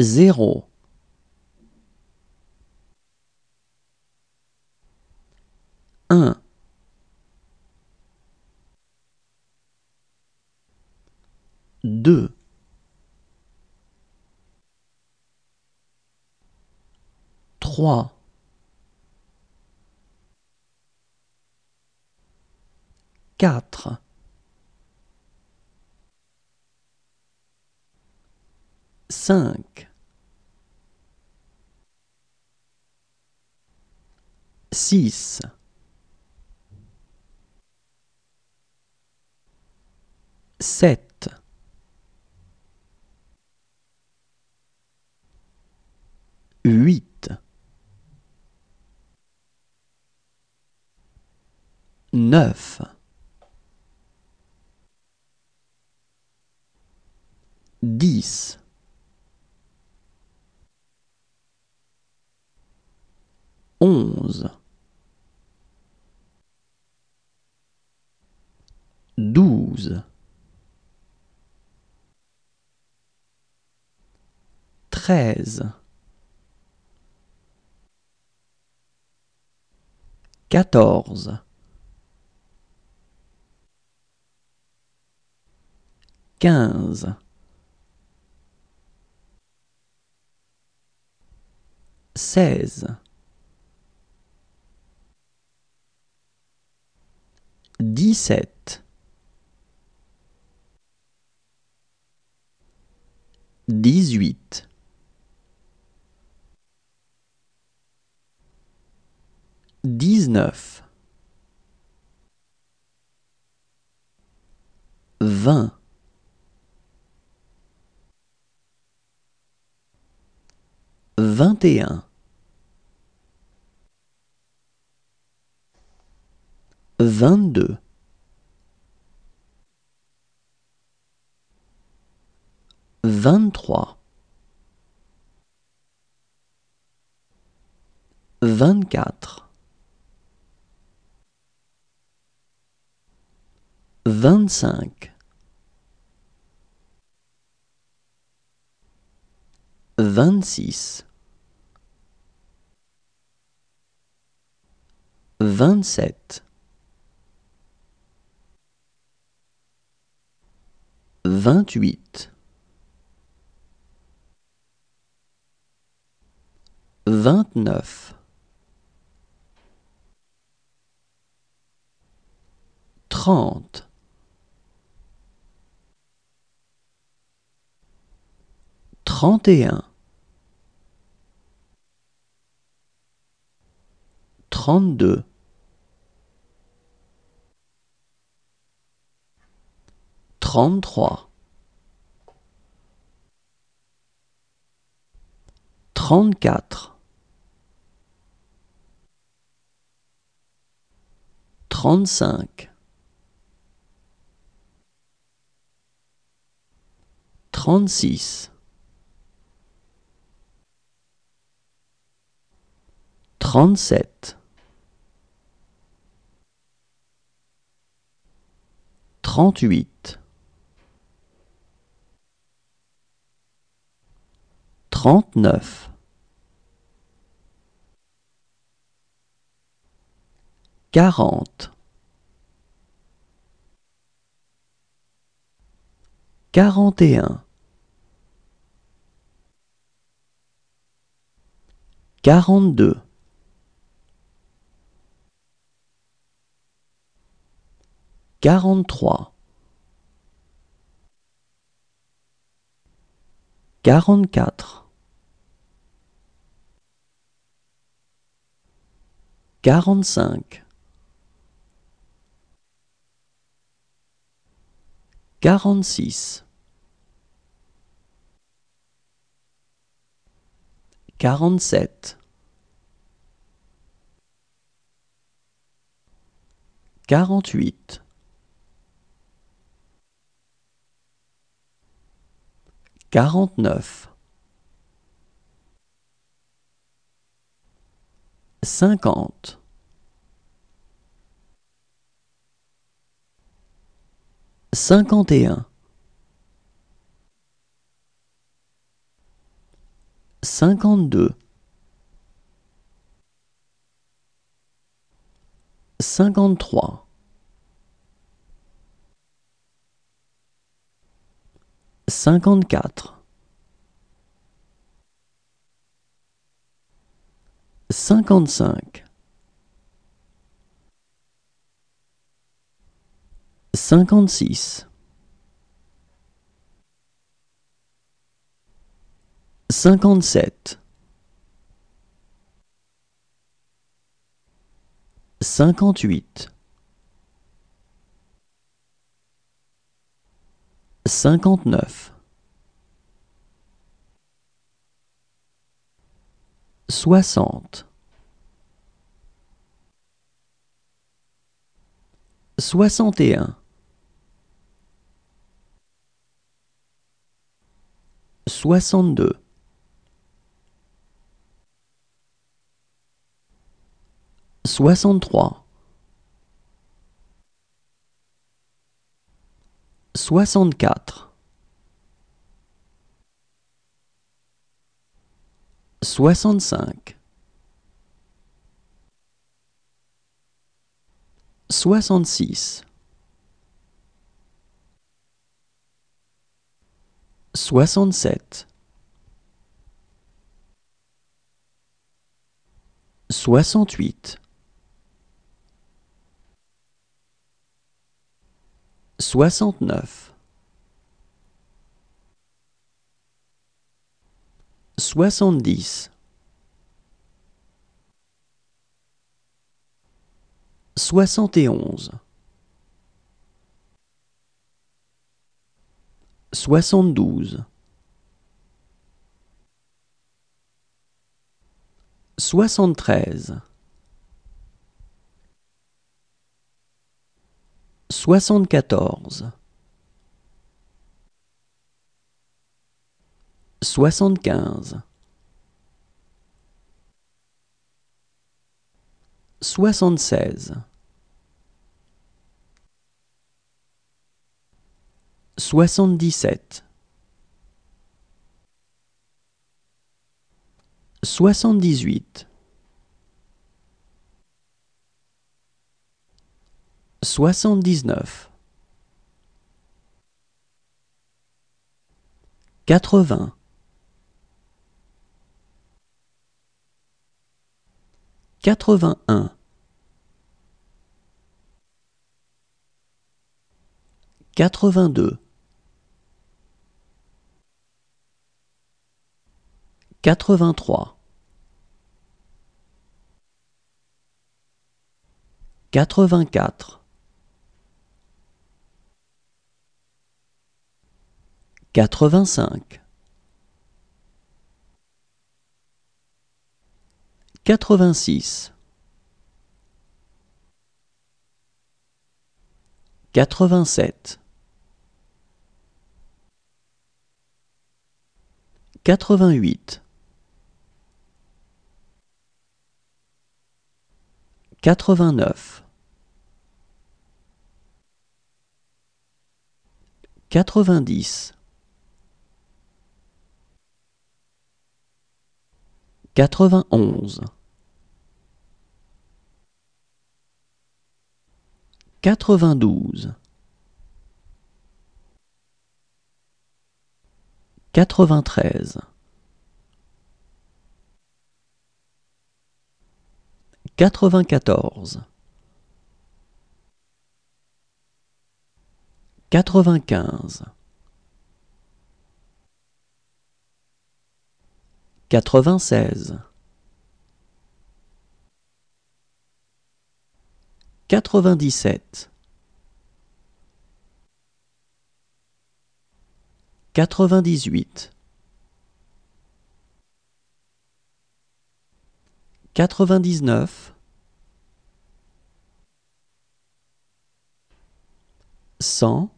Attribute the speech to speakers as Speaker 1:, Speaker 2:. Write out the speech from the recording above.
Speaker 1: zéro. Un. Deux. Trois. Quatre. Cinq six. Sept. Huit. Neuf. Dix. Onze douze. Treize. Quatorze. Quinze. Seize. Dix-sept dix-huit. dix-neuf. vingt. vingt et un. vingt-deux vingt-trois. vingt-quatre. vingt-cinq. vingt-six. vingt-sept. vingt-huit vingt-neuf. Trente. Trente et un trente-deux. Trente-trois. Trente-quatre trente-cinq. Trente-six. Trente-sept. Trente-huit. Trente-neuf quarante. Quarante et un. Quarante-deux. Quarante-trois. Quarante-quatre. Quarante-cinq quarante-six. quarante-sept. quarante-huit. quarante-neuf. cinquante cinquante et un. cinquante-deux, cinquante-trois, cinquante-quatre, cinquante-cinq, cinquante-six, cinquante-sept, cinquante-huit, cinquante-neuf, soixante, soixante et un, soixante-deux, soixante-trois, soixante-quatre, soixante-cinq, soixante-six, soixante-sept, soixante-huit, soixante-neuf, soixante-dix, soixante et onze, soixante-douze, soixante-treize, soixante-quatorze, soixante-quinze, soixante-seize, soixante-dix-sept, soixante-dix-huit, soixante-dix-neuf, quatre-vingts, quatre-vingt-un, quatre-vingt-deux, quatre-vingt-trois, quatre-vingt-quatre, quatre-vingt-cinq, quatre-vingt-six, quatre-vingt-sept, quatre-vingt-huit, quatre-vingt-neuf, quatre-vingt-dix, quatre-vingt-onze, quatre-vingt-douze, quatre-vingt-treize, quatre-vingt-quatorze, quatre-vingt-quinze, quatre-vingt-seize, quatre-vingt-dix-sept, quatre-vingt-dix-huit, quatre-vingt-dix-neuf, cent,